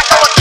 back, I was